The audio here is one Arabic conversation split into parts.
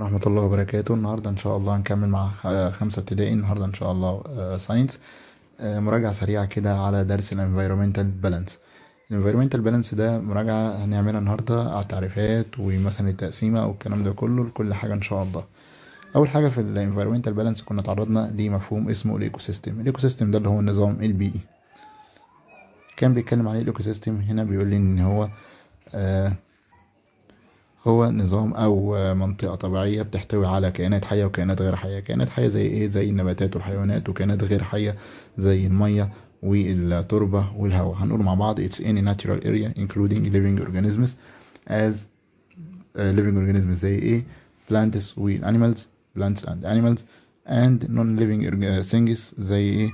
ورحمة الله وبركاته. النهاردة إن شاء الله هنكمل مع خ- خمسة ابتدائي. النهاردة إن شاء الله science مراجعة سريعة كده على درس ال environmental balance. ال environmental balance ده مراجعة هنعملها النهاردة على التعريفات ومثلا التقسيمة والكلام ده كله لكل حاجة إن شاء الله. أول حاجة في ال environmental balance كنا تعرضنا لمفهوم اسمه ال ecosystem ال ecosystem ده اللي هو النظام البيئي كان بيتكلم عليه ال ecosystem هنا بيقول لي إن هو آه هو نظام أو منطقة طبيعية بتحتوي على كائنات حية وكائنات غير حية. كائنات حية زي إيه؟ زي النباتات والحيوانات وكائنات غير حية زي المية والتربة والهواء. هنقول مع بعض it's any natural area including living organisms as uh, living organisms زي إيه؟ plants و animals plants and animals and non-living orga- things زي إيه؟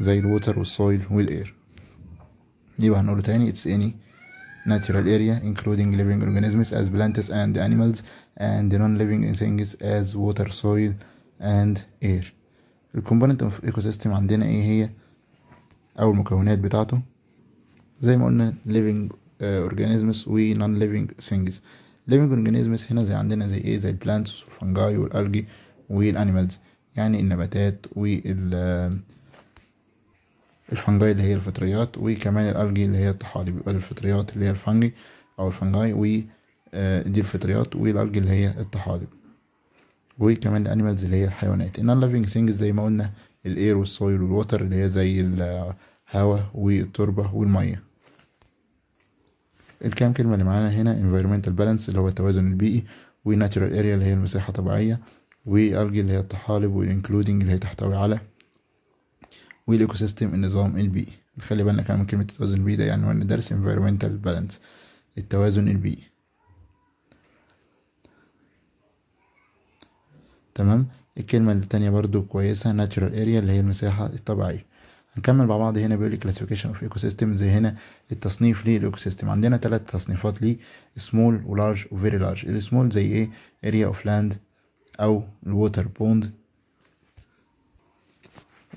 زي ال water وال soil وال air يبقى هنقوله تاني it's any natural area including living organisms as plants and animals and non-living things as water, soil and air. الكومبوننت اوف ايكو سيستم عندنا ايه هي او المكونات بتاعته زي ما قلنا living uh, organisms و non living things living organisms هنا زي عندنا زي ايه زي البلانتس والفنجاي والالجي والانيمالز يعني النباتات وال ال fungi اللي هي الفطريات وكمان ال algae اللي هي الطحالب يبقى الفطريات اللي هي ال fungi أو ال fungi و آه، دي الفطريات وال algae اللي هي الطحالب. وكمان ال animals اللي هي الحيوانات. ال non-living things زي ما قلنا ال air وال soil وال water اللي هي زي الهواء والتربة والمية. الكام كلمة اللي معانا هنا؟ environmental balance اللي هو التوازن البيئي و natural area اللي هي المساحة الطبيعية وال algae اللي هي الطحالب وال including اللي هي تحتوي على وال ecosystem النظام البيئي نخلي بالنا كمان من كلمة التوازن البيئي ده يعني وأنا درس environmental balance التوازن البيئي تمام؟ الكلمة التانية برضو كويسة natural area اللي هي المساحة الطبيعية. هنكمل مع بعض هنا بيقول classification of ecosystem زي هنا التصنيف لل ecosystem عندنا ثلاث تصنيفات ليه small و large و very large. السمول زي إيه؟ area of land أو ال water pond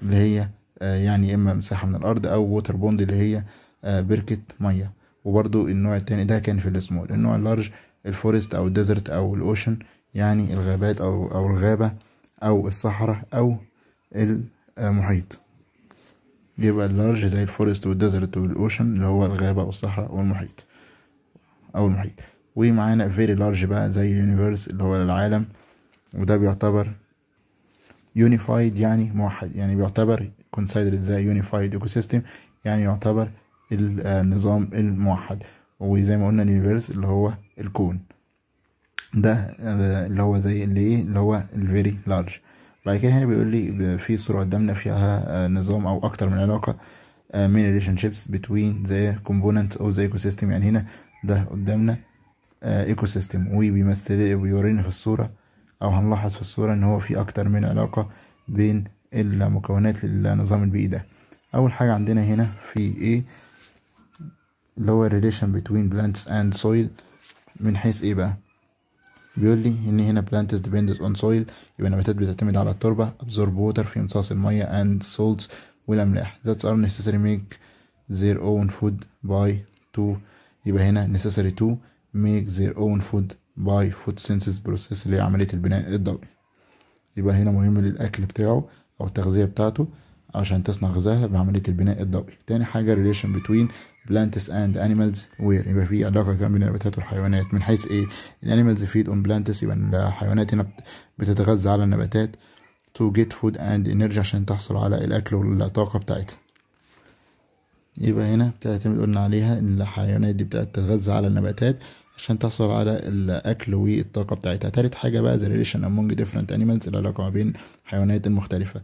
اللي هي آه، يعني إما مساحة من الأرض أو water pond اللي هي آه، بركة مية. وبرضو النوع التاني ده كان في السمول النوع اللارج الفورست أو الديزرت أو الاوشن يعني الغابات أو أو الغابة أو الصحراء أو المحيط. يبقى اللارج زي الفورست والديزرت والاوشن اللي هو الغابة والصحراء والمحيط أو المحيط. ومعانا very large بقى زي ال universe اللي هو العالم وده بيعتبر unified يعني موحد يعني بيعتبر considered زي ecosystem يعني يعتبر آه، النظام الموحد. وزي ما قلنا ال universe اللي هو الكون. ده آه، اللي هو زي اللي إيه اللي هو ال very large بعد كده هنا بيقول لي في صورة قدامنا فيها آه، نظام أو أكتر من علاقة من relationships between the components of the ecosystem. يعني هنا ده قدامنا ecosystem وبيمثل بيورينا في الصورة أو هنلاحظ في الصورة إن هو في أكتر من علاقة بين المكونات للنظام البيئي ده. أول حاجة عندنا هنا في إيه اللي هو relation between plants and soil من حيث إيه بقى. بيقول لي إن هنا plants depends on soil يبقى النباتات بتعتمد على التربة absorb water في امتصاص المية and salts والأملاح. That are necessary make their own food by to يبقى هنا necessary to make their own food by photosynthesis process اللي هي عملية البناء الضوئي. يبقى هنا مهم للأكل بتاعه أو التغذية بتاعته عشان تصنع غذائها بعملية البناء الضوئي. تاني حاجة relation between plants and animals where يبقى في علاقة كمان بين النباتات والحيوانات. من حيث إيه؟ الانيمالز feed on plants يبقى الحيوانات هنا بت- بتتغذى على النباتات to get food and energy عشان تحصل على الأكل والطاقة بتاعتها. يبقى هنا بتعتمد قلنا عليها إن الحيوانات دي بتتغذى على النباتات عشان تحصل على الأكل والطاقة بتاعتها. تالت حاجة بقى the relation among different animals العلاقة ما بين الحيوانات المختلفه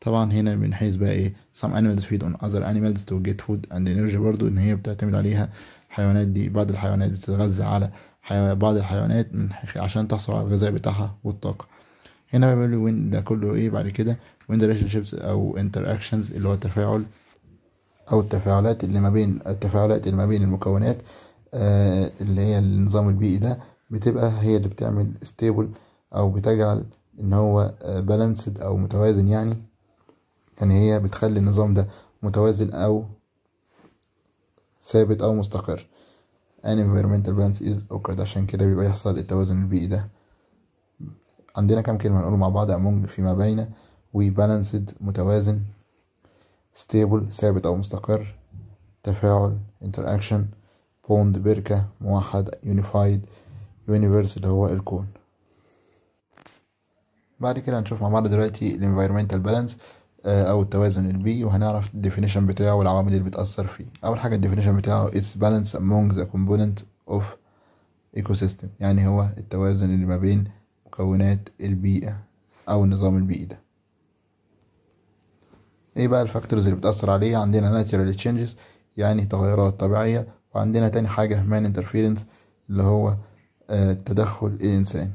طبعا هنا من حيث بقى إيه some animals feed on other animals to get food and energy. برضو إن هي بتعتمد عليها الحيوانات دي. بعض الحيوانات بتتغذى على. بعض الحيوانات من حيث- عشان تحصل على الغذاء بتاعها والطاقة. هنا بقى وين ده كله إيه بعد كده؟ وين relationships أو interactions اللي هو التفاعل أو التفاعلات اللي ما بين التفاعلات اللي ما بين المكونات اللي هي النظام البيئي ده بتبقى هي اللي بتعمل ستيبل أو بتجعل إن هو بالانسد أو متوازن يعني. يعني هي بتخلي النظام ده متوازن أو ثابت أو مستقر. An environmental balance is occurred عشان كده بيبقى يحصل التوازن البيئي ده. عندنا كام كلمة هنقول مع بعض among فيما بين balanced متوازن stable ثابت أو مستقر تفاعل interaction. Bond بركة موحد unified universe اللي هو الكون. بعد كده هنشوف مع بعض دلوقتي ال environmental balance آه، أو التوازن البيئي وهنعرف ال definition بتاعه والعوامل اللي بتأثر فيه. أول حاجة ال definition بتاعه it's balance among the component of ecosystem. يعني هو التوازن اللي ما بين مكونات البيئة أو النظام البيئي ده. إيه بقى الفاكتورز اللي بتأثر عليه؟ عندنا natural changes يعني تغيرات طبيعية وعندنا تاني حاجة man interference اللي هو آه، تدخل الإنسان.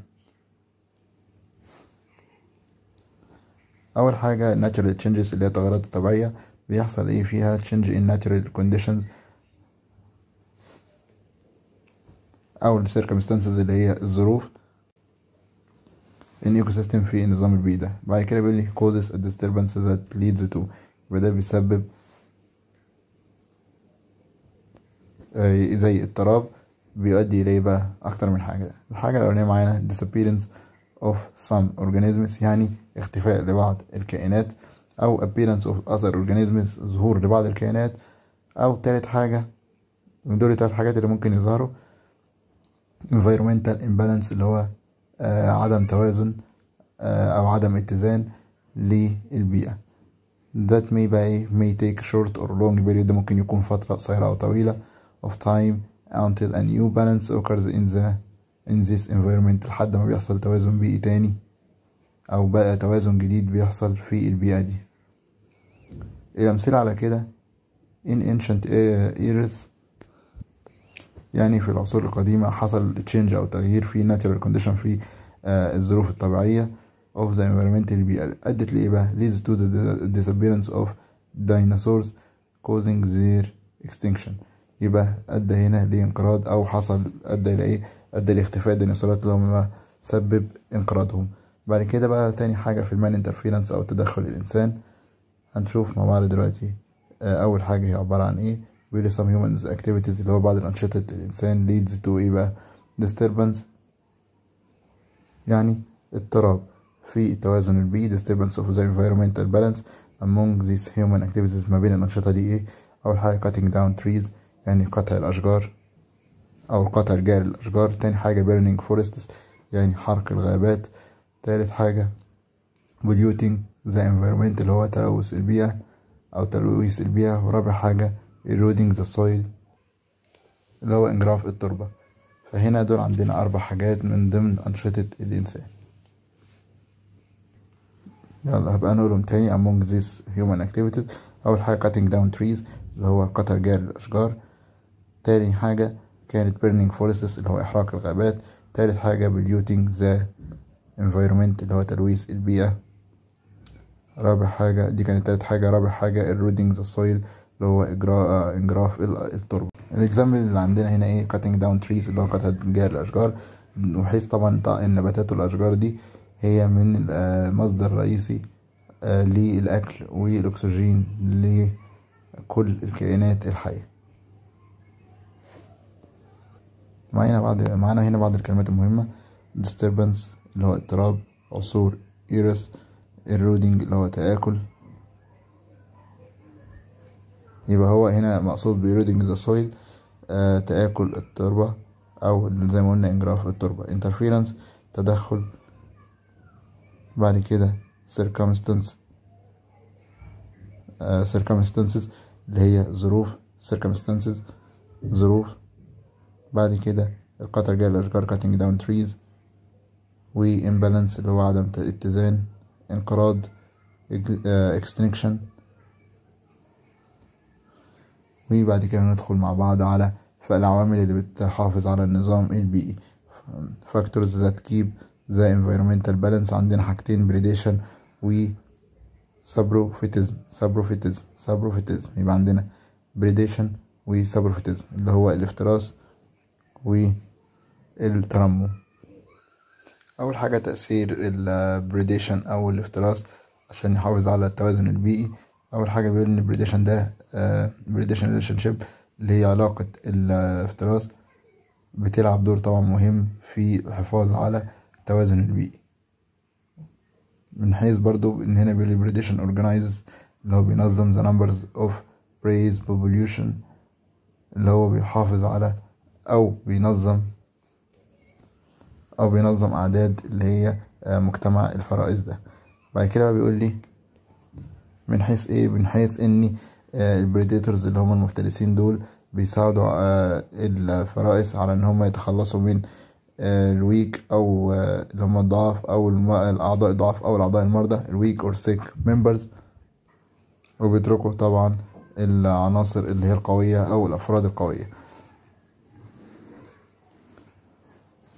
أول حاجة natural changes اللي هي التغيرات الطبيعية. بيحصل إيه فيها؟ change in natural conditions. أو circumstances اللي هي الظروف. in ecosystem في النظام البيئي ده. بعد كده بيقول لي causes a disturbance that leads to. يبقى ده بيسبب آه، زي اضطراب بيؤدي إليه بقى أكتر من حاجة. الحاجة الأولانية معانا disappearance of some organisms يعني اختفاء لبعض الكائنات أو appearance of other organisms ظهور لبعض الكائنات. أو تالت حاجة من دول التلات حاجات اللي ممكن يظهروا. environmental imbalance اللي هو آه عدم توازن آه أو عدم اتزان للبيئة. That may بقى may take short or long period ده ممكن يكون فترة قصيرة أو طويلة. Of time until a new balance occurs in the in this environment لحد ما بيحصل توازن بيئي تاني أو بقى توازن جديد بيحصل في البيئة دي الأمثلة على كده in ancient eras يعني في العصور القديمة حصل change أو تغيير في natural condition في آه، الظروف الطبيعية of the environment البيئة أدت لإيه بقى leads to the disappearance of dinosaurs causing their extinction يبقى أدى هنا لانقراض أو حصل أدى إلى إيه أدى لاختفاء الديناصورات اللي هم سبب انقراضهم. بعد كده بقى تاني حاجة في المان انترفيرنس أو تدخل الإنسان. هنشوف مع بعض دلوقتي آه، أول حاجة هي عبارة عن إيه؟ بيقول some humans activities اللي هو بعض الأنشطة الإنسان leads to إيه بقى؟ disturbance. يعني اضطراب في التوازن البيئي disturbance of the environmental balance among these human activities ما بين الأنشطة دي إيه؟ أول حاجة cutting down trees. يعني قطع الأشجار أو القطع الجاري للأشجار تاني حاجة burning forests يعني حرق الغابات. تالت حاجة polluting the environment اللي هو تلوث البيئة أو تلويث البيئة. ورابع حاجة eroding the soil اللي هو انجراف التربة. فهنا دول عندنا أربع حاجات من ضمن أنشطة الإنسان. يلا هبقى نقولهم تاني. Among these human activities أول حاجة cutting down trees اللي هو قطع جاري الأشجار. تاني حاجة كانت burning forests اللي هو إحراق الغابات. تالت حاجة polluting the environment اللي هو تلويث البيئة. رابع حاجة دي كانت تالت حاجة. رابع حاجة eroding the soil اللي هو إجراء إنجراف ال- التربة. الإكزامبل اللي عندنا هنا إيه؟ cutting down trees اللي هو قطع جاري الأشجار. وحيث طبعا النباتات والأشجار دي هي من المصدر الرئيسي آه، للأكل والأكسجين لكل الكائنات الحية. معانا بعض معانا هنا بعض الكلمات المهمة. disturbance اللي هو اضطراب عصور إيرس eroding اللي هو تآكل. يبقى هو هنا مقصود ب eroding the soil آه تآكل التربة أو زي ما قلنا إنجراف التربة. interference تدخل. بعد كده circumstance آه circumstances اللي هي ظروف circumstances ظروف. بعد كده القطر جاي الأشجار cutting down trees و imbalance اللي هو عدم اتزان انقراض extinction آه، وبعد كده ندخل مع بعض على فالعوامل اللي بتحافظ على النظام البيئي factors that keep the environmental balance. عندنا حاجتين predation و saprophytism saprophytism saprophytism يبقى عندنا predation و saprophytism اللي هو الافتراس والترمم أول حاجة تأثير ال predation أو الافتراس عشان يحافظ على التوازن البيئي. أول حاجة بيقول إن ال predation ده predation relationship اللي هي علاقة الافتراس بتلعب دور طبعا مهم في الحفاظ على التوازن البيئي. من حيث برضو إن هنا بيقول predation organizes اللي هو بينظم the numbers of preys population اللي هو بيحافظ على أو بينظم أو بينظم أعداد اللي هي مجتمع الفرائس ده. بعد كده بقى بيقول لي من حيث إيه؟ من حيث إن ال predators اللي هم المفترسين دول بيساعدوا الفرائس على إن هم يتخلصوا من ال weak أو اللي هم الضعاف أو الأعضاء الضعاف أو الأعضاء المرضى ال weak or sick members وبيتركوا طبعا العناصر اللي هي القوية أو الأفراد القوية.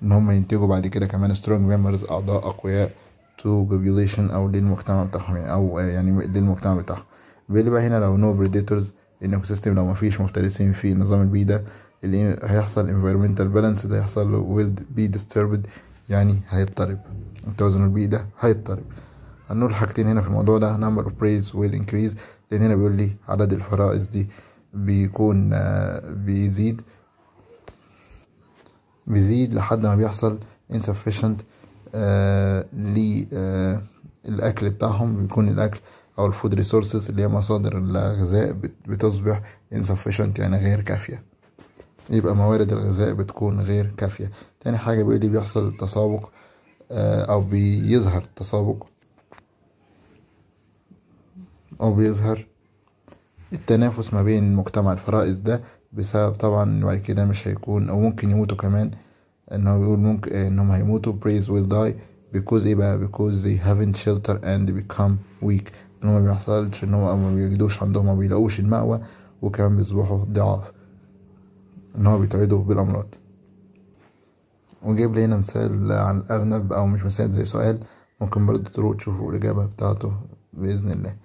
إن هم ينتجوا بعد كده كمان strong members أعضاء أقوياء to population أو للمجتمع بتاعهم يعني أو يعني للمجتمع بتاعهم. بيقول بقى هنا لو no predators ال ecosystem لو مفيش مفترسين في النظام البيئي ده اللي هيحصل environmental balance ده هيحصل will be disturbed يعني هيضطرب. التوازن البيئي ده هيضطرب. هنقول حاجتين هنا في الموضوع ده number of preys will increase لأن هنا بيقول لي عدد الفرائس دي بيكون بيزيد. بيزيد لحد ما بيحصل insufficient آه للأكل بتاعهم. بيكون الأكل أو ال food resources اللي هي مصادر الغذاء بتصبح insufficient يعني غير كافية. يبقى موارد الغذاء بتكون غير كافية. تاني حاجة بيقول لي بيحصل تسابق آه أو بيظهر تسابق. أو بيظهر التنافس ما بين مجتمع الفرائس ده بسبب طبعا بعد كده مش هيكون أو ممكن يموتوا كمان. إن هو بيقول ممكن انهم هيموتوا praise will die because إيه بقى؟ because they haven't shelter and become weak. إن هو ما بيحصلش إن هو ما بيجدوش عندهم ما بيلاقوش المأوى وكمان بيصبحوا ضعاف. إن هو بيتعدوا بالأمراض. وجايب لي هنا مثال عن الأرنب أو مش مثال زي سؤال ممكن برضه تروحوا تشوفوا الإجابة بتاعته بإذن الله.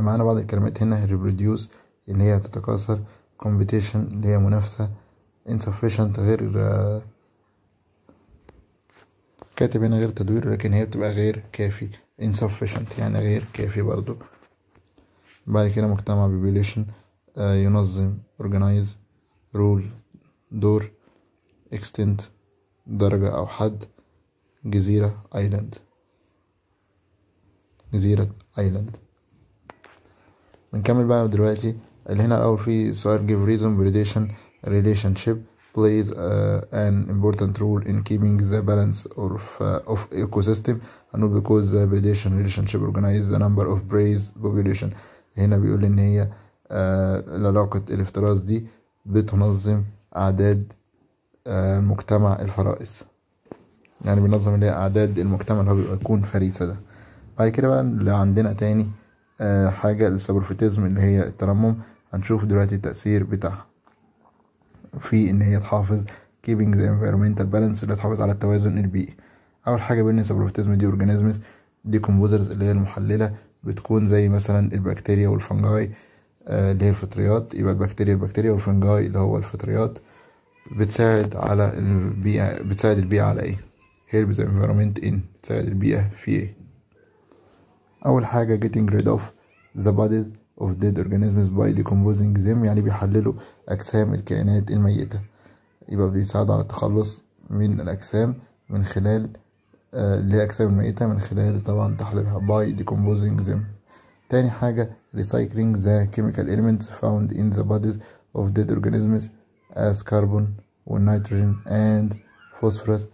معانا بعض الكلمات هنا reproduce إن هي تتكاثر. Competition اللي هي منافسة insufficient غير كاتب هنا غير تدوير لكن هي بتبقى غير كافي insufficient يعني غير كافي برضو. بعد كده مجتمع population آه ينظم organize rule دور extent درجة أو حد جزيرة island. جزيرة island. بنكمل بقى دلوقتي. اللي هنا الأول في سؤال give reason validation relationship plays uh, an important role in keeping the balance of, uh, of ecosystem هنقول because the predation relationship organize the number of preys population. هنا بيقول إن هي uh, علاقة الافتراس دي بتنظم أعداد uh, مجتمع الفرائس. يعني بينظم اللي هي أعداد المجتمع اللي هو بيكون فريسة ده. بعد كده بقى اللي عندنا تاني uh, حاجة ال saprophytism اللي هي الترمم. هنشوف دلوقتي التأثير بتاعها في إن هي تحافظ keeping the environmental balance اللي تحافظ على التوازن البيئي أول حاجة بالنسبة لل saprophytism دي organisms decomposers اللي هي المحللة بتكون زي مثلا البكتيريا وال fungi آه اللي هي الفطريات. يبقى البكتيريا البكتيريا وال fungi اللي هو الفطريات بتساعد على البيئه بتساعد البيئه على إيه؟ help the environment in بتساعد البيئه في إيه؟ أول حاجة getting rid of the bodies. Of dead organisms by decomposing them يعني بيحللوا أجسام الكائنات الميتة يبقى بيساعدوا على التخلص من الأجسام من خلال اللي هي أجسام الميتة من خلال طبعا تحليلها by decomposing them تاني حاجة recycling the chemical elements found in the bodies of dead organisms as carbon nitrogen and phosphorus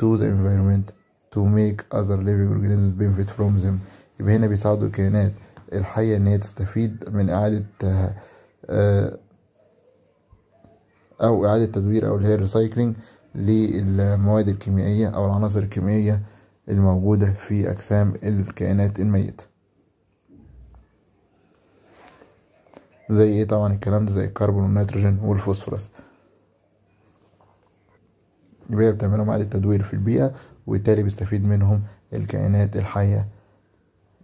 to the environment to make other living organisms benefit from them يبقى هنا بيساعدوا الكائنات الحية إن هي تستفيد من إعادة أو إعادة تدوير أو اللي هي ال recycling للمواد الكيميائية أو العناصر الكيميائية الموجودة في أجسام الكائنات الميتة. زي إيه طبعا الكلام ده؟ زي الكربون والنيتروجين والفوسفورس. يبقى بتعملهم إعادة تدوير في البيئة وبالتالي بيستفيد منهم الكائنات الحية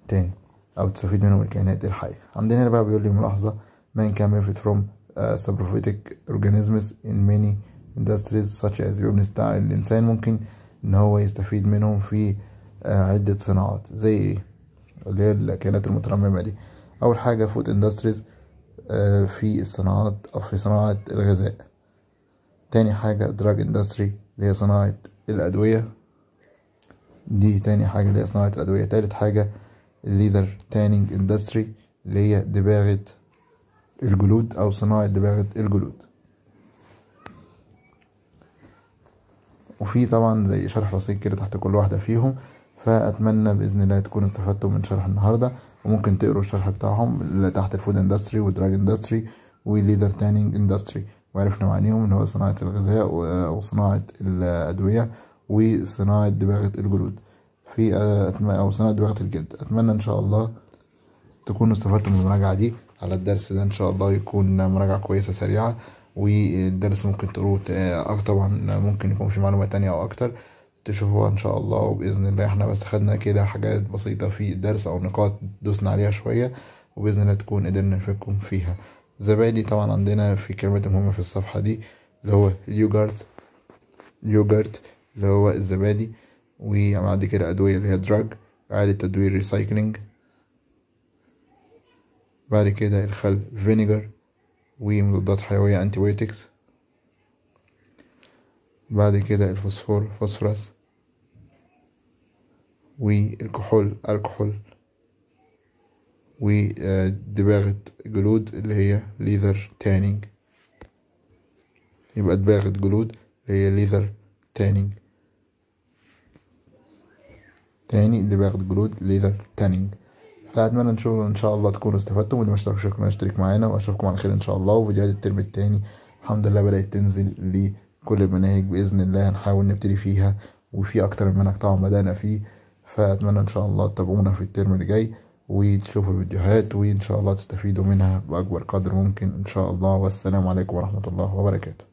تاني. أو تستفيد منهم الكائنات الحية عندنا هنا بقى بيقول لي ملاحظة. Man can benefit from uh, saprophytic organisms in many industries such as يبقى بنستع... الإنسان ممكن إن هو يستفيد منهم في uh, عدة صناعات. زي إيه؟ اللي هي الكائنات المترممة دي. أول حاجة food industries uh, في الصناعات أو في صناعة الغذاء. تاني حاجة drug industry اللي هي صناعة الأدوية. دي تاني حاجة اللي هي صناعة الأدوية. تالت حاجة ال leather tanning industry اللي هي دباغة الجلود أو صناعة دباغة الجلود. وفي طبعا زي شرح بسيط كده تحت كل واحدة فيهم فأتمنى بإذن الله تكونوا استفدتوا من شرح النهاردة وممكن تقروا الشرح بتاعهم اللي تحت ال food industry وال drug industry و leather tanning industry وعرفنا معانيهم اللي هو صناعة الغذاء وصناعة الأدوية وصناعة دباغة الجلود. في أو صناعة دباغة الجلد. أتمنى إن شاء الله تكونوا استفدتوا من المراجعة دي. على الدرس ده إن شاء الله يكون مراجعة كويسة سريعة والدرس ممكن تقروه طبعا ممكن يكون في معلومات تانية أو أكتر. تشوفوها إن شاء الله وبإذن الله إحنا بس خدنا كده حاجات بسيطة في الدرس أو نقاط دوسنا عليها شوية وبإذن الله تكون قدرنا نفيدكم فيها. زبادي طبعا عندنا في كلمات مهمة في الصفحة دي اللي هو ال yogurt ال yogurt اللي هو الزبادي. وبعد كده أدوية اللي هي drug إعادة تدوير recycling بعد كده الخل vinegar ومضادات حيوية antibiotics بعد كده الفوسفور فوسفورس. والكحول الكحول. ودباغة جلود اللي هي leather tanning يبقى دباغة جلود اللي هي leather tanning تاني دباغة جلود leather tanning فأتمنى نشوف إن شاء الله تكونوا استفدتم واللي مشتركش يشترك يشترك معانا. وأشوفكم على خير إن شاء الله. وفيديوهات الترم التاني الحمد لله بدأت تنزل لكل المناهج بإذن الله. هنحاول نبتدي فيها. وفي أكتر من منهج طبعا بدأنا فيه. فأتمنى إن شاء الله تتابعونا في الترم اللي جاي. وتشوفوا الفيديوهات. وإن شاء الله تستفيدوا منها بأكبر قدر ممكن إن شاء الله. والسلام عليكم ورحمة الله وبركاته.